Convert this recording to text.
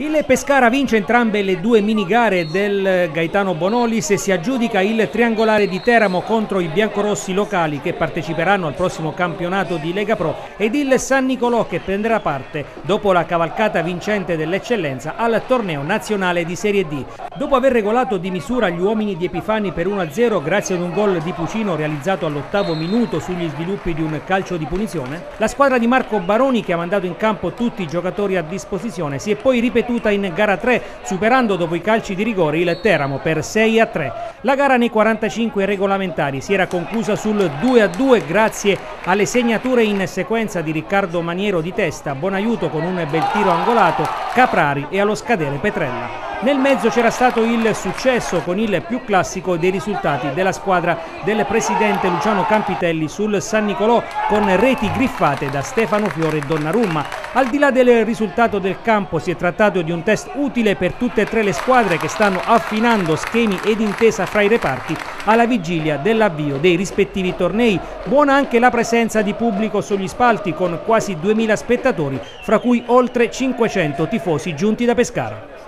Il Pescara vince entrambe le due mini gare del Gaetano Bonolis e si aggiudica il triangolare di Teramo contro i biancorossi locali che parteciperanno al prossimo campionato di Lega Pro ed il San Nicolò che prenderà parte, dopo la cavalcata vincente dell'eccellenza, al torneo nazionale di Serie D. Dopo aver regolato di misura gli uomini di Epifani per 1-0 grazie ad un gol di Pucino realizzato all'ottavo minuto sugli sviluppi di un calcio di punizione, la squadra di Marco Baroni che ha mandato in campo tutti i giocatori a disposizione si è poi ripetuta ripetuta in gara 3, superando dopo i calci di rigore il Teramo per 6 a 3. La gara nei 45 regolamentari si era conclusa sul 2 a 2 grazie alle segnature in sequenza di Riccardo Maniero di testa, buon aiuto con un bel tiro angolato, Caprari e allo scadere Petrella. Nel mezzo c'era stato il successo con il più classico dei risultati della squadra del presidente Luciano Campitelli sul San Nicolò con reti griffate da Stefano Fiore e Donnarumma. Al di là del risultato del campo si è trattato di un test utile per tutte e tre le squadre che stanno affinando schemi ed intesa fra i reparti alla vigilia dell'avvio dei rispettivi tornei. Buona anche la presenza di pubblico sugli spalti con quasi 2000 spettatori, fra cui oltre 500 tifosi giunti da Pescara.